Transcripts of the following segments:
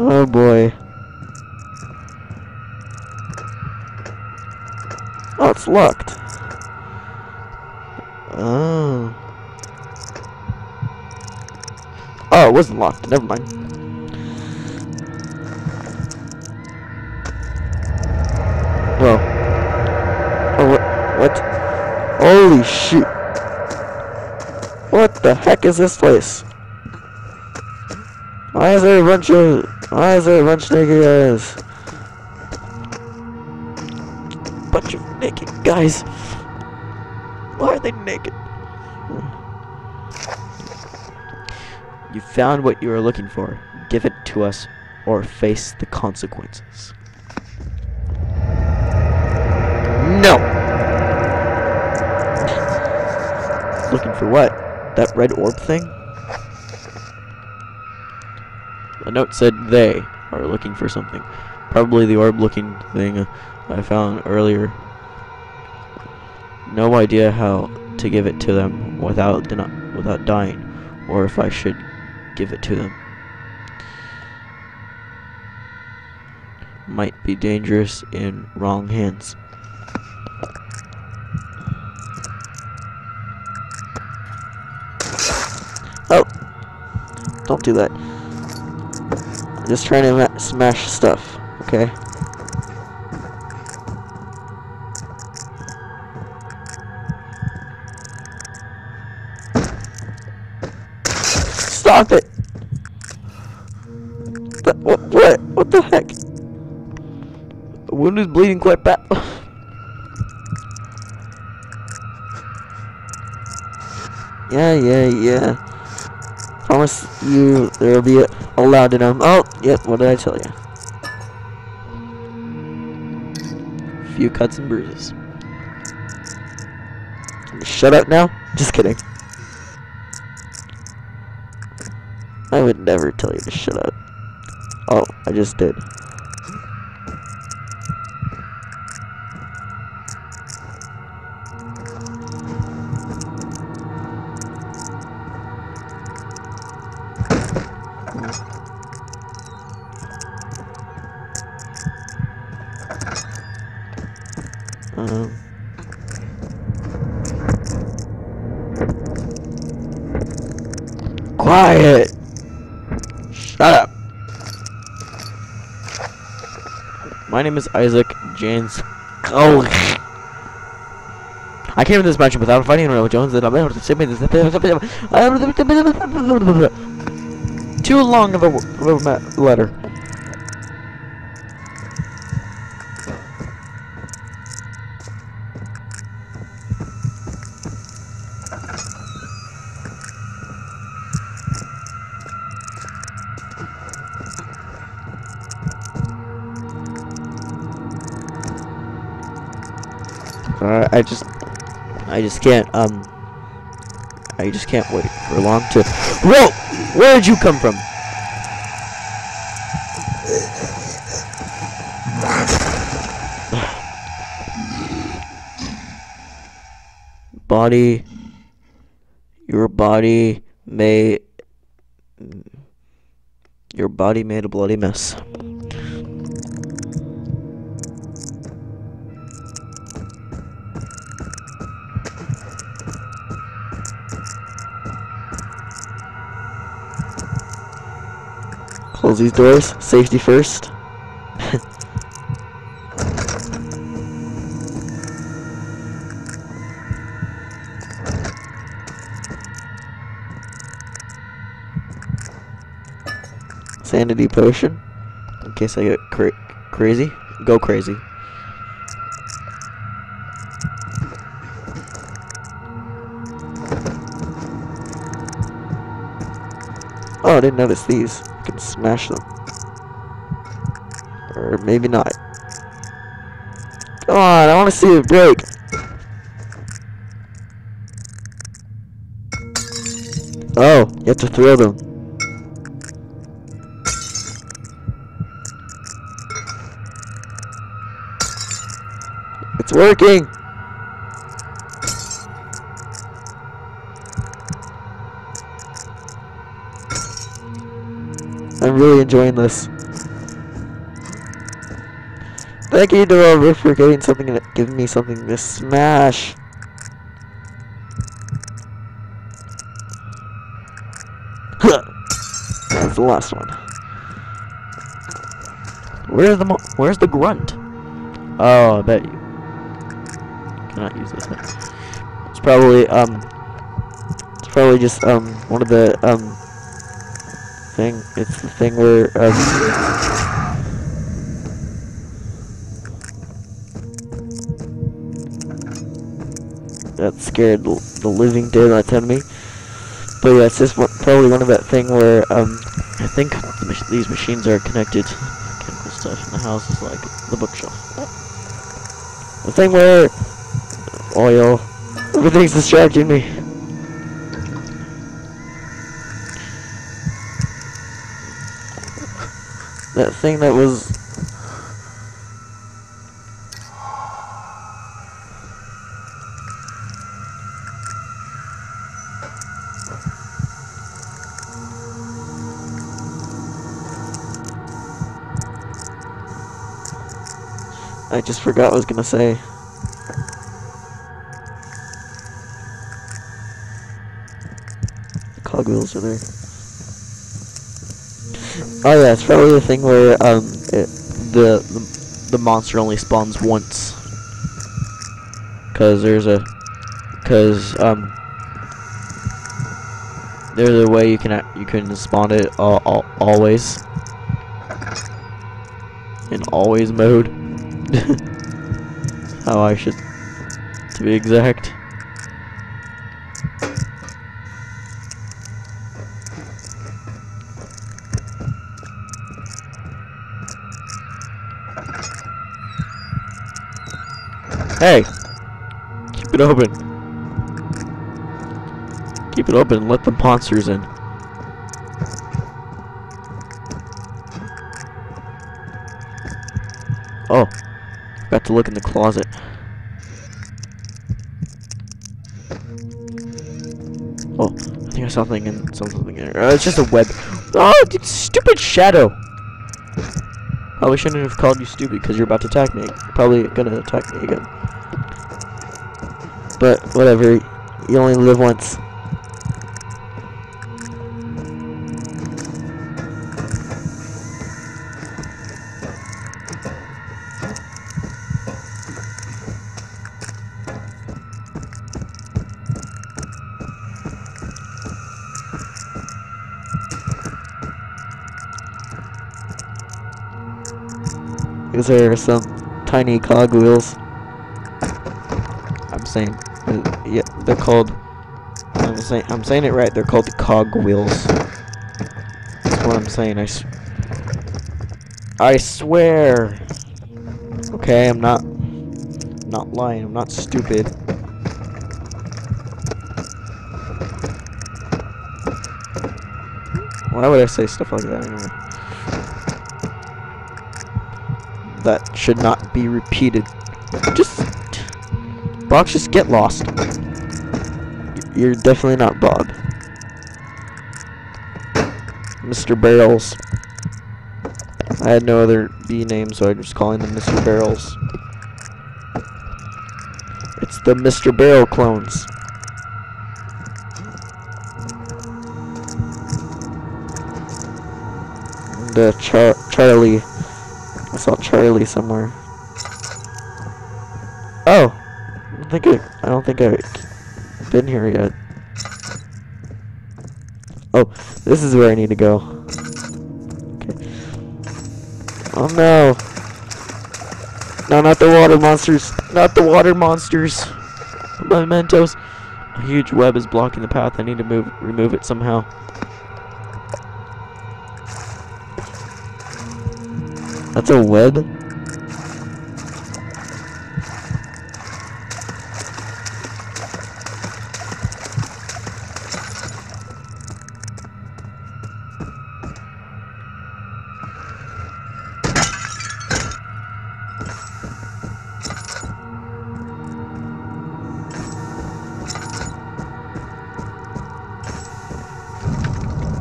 Oh boy. Oh, it's locked. Oh. Oh, it wasn't locked. Never mind. Whoa. Oh, what? What? Holy shit. What the heck is this place? Why is there a bunch of... Why is there a bunch of naked guys? Bunch of naked guys. Why are they naked? You found what you were looking for. Give it to us or face the consequences. No! Looking for what? That red orb thing? The note said they are looking for something. Probably the orb looking thing uh, I found earlier. No idea how to give it to them without without dying, or if I should give it to them. Might be dangerous in wrong hands. Oh! Don't do that. Just trying to smash stuff, okay? Stop it! What, what, what, what the heck? The wound is bleeding quite bad. yeah, yeah, yeah. Promise you there will be a, a loud in them. Oh, yep, what did I tell you? Few cuts and bruises. Shut up now? Just kidding. I would never tell you to shut up. Oh, I just did. Quiet! Shut up! My name is Isaac James. Oh. I came to this mansion without fighting Royal Jones. And I'm able to save me this. Too long of a, of a letter. Uh, I just, I just can't, um, I just can't wait for long to. Whoa! Where did you come from? body, your body may, your body made a bloody mess. Close these doors. Safety first. Sanity potion. In case I get cra crazy. Go crazy. I didn't notice these. I can smash them. Or maybe not. Come on, I want to see it break. Oh, you have to throw them. It's working! Really enjoying this. Thank you, developer, for getting something giving me something to smash. That's the last one. Where's the where's the grunt? Oh, I bet you cannot use this. It's probably um, it's probably just um one of the um thing. It's the thing where um. that scared the living daylights out of me. But yeah, it's just probably one of that thing where um, I think the mach these machines are connected. Chemical stuff in the house is like the bookshelf. The thing where oil, everything's distracting me. That thing that was I just forgot what I was gonna say. The cogwheels are there. Oh yeah, it's probably the thing where um it, the, the the monster only spawns once. Cause there's a, cause um there's a way you can you can spawn it uh, always in always mode. How I should, to be exact. Hey! Keep it open. Keep it open, and let the monsters in. Oh. Got to look in the closet. Oh, I think I saw something in something in there. Uh, it's just a web. Oh, stupid shadow. Probably shouldn't have called you stupid because you're about to attack me. You're probably gonna attack me again. But whatever. You only live once. These are some tiny cogwheels. I'm saying, uh, yeah, they're called. I'm saying, I'm saying it right. They're called cogwheels. That's what I'm saying. I, I swear. Okay, I'm not, not lying. I'm not stupid. Why would I say stuff like that anyway? That should not be repeated. Just... Box, just get lost. You're definitely not Bob. Mr. Barrels. I had no other B name, so I'm just calling them Mr. Barrels. It's the Mr. Barrel clones. The Char Charlie I saw Charlie somewhere. Oh, I don't think I, I don't think I've been here yet. Oh, this is where I need to go. Okay. Oh no. No, not the water monsters. Not the water monsters. Mementos. A huge web is blocking the path. I need to move, remove it somehow. That's a web?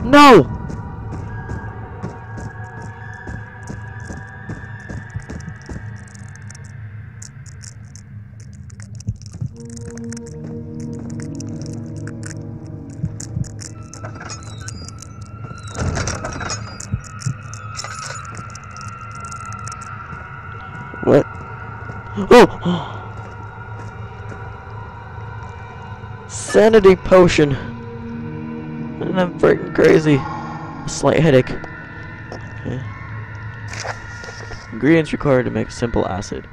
No! Sanity potion. And I'm freaking crazy. A slight headache. Okay. Ingredients required to make simple acid.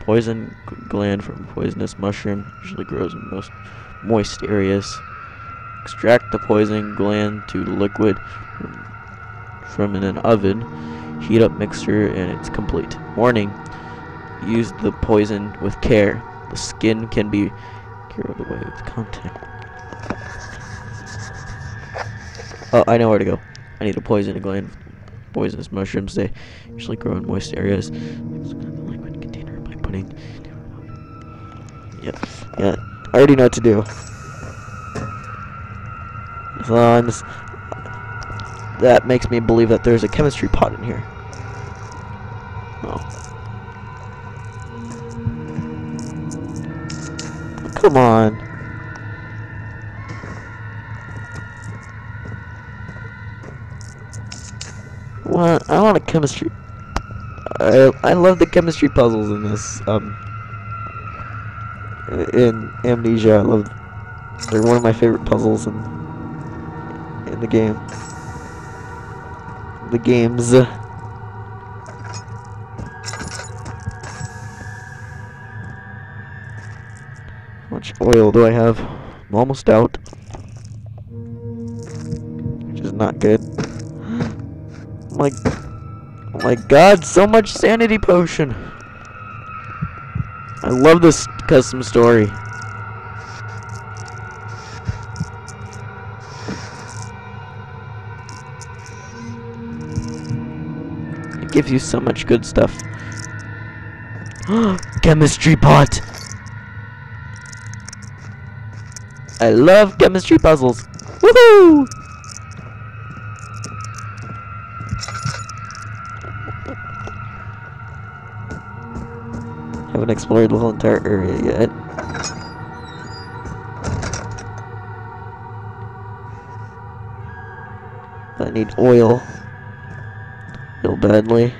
Poison gland from poisonous mushroom usually grows in most moist areas. Extract the poison gland to liquid from in an oven. Heat up mixture and it's complete. Warning, use the poison with care. The skin can be carried away with contact. Oh, I know where to go. I need a poison gland. Poisonous mushrooms, they usually grow in moist areas. yeah, I already know what to do. As that makes me believe that there's a chemistry pot in here. Oh. Come on. What? I want a chemistry. I I love the chemistry puzzles in this. Um. In Amnesia, I love. They're one of my favorite puzzles in in the game. The games. Oil do I have? I'm almost out. Which is not good. my, oh my god, so much sanity potion. I love this custom story. It gives you so much good stuff. Chemistry pot! I love chemistry puzzles. Woohoo! Haven't explored the whole entire area yet. I need oil. Real badly.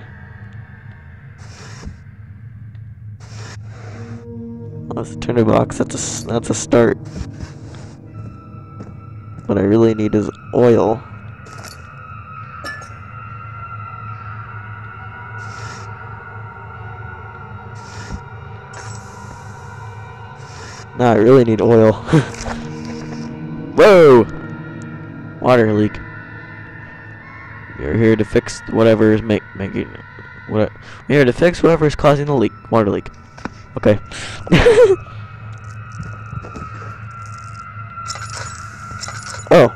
That's a tinder box. That's a that's a start. What I really need is oil. Now I really need oil. Whoa! Water leak. We're here to fix whatever is make making what we're here to fix whatever is causing the leak. Water leak. Okay. Oh.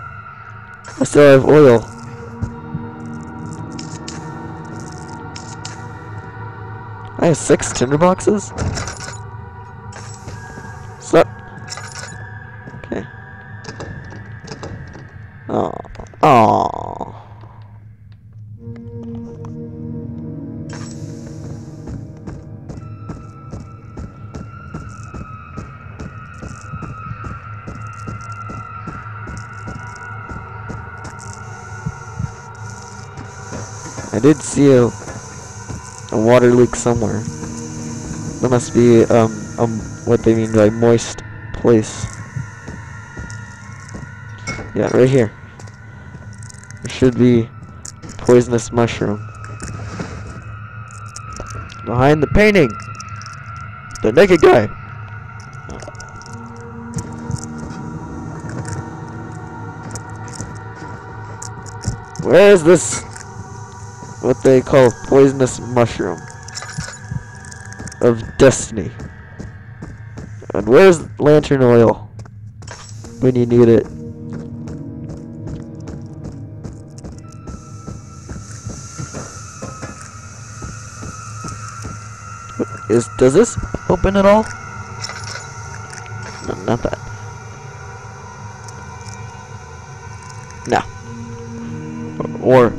I still have oil. I have six tinder boxes? So Okay. Oh. Did see a, a water leak somewhere. That must be um, um what they mean by moist place. Yeah, right here. There should be poisonous mushroom. Behind the painting! The naked guy! Where is this what they call poisonous mushroom of destiny. And where's lantern oil when you need it? Is does this open at all? No, not that. No. Or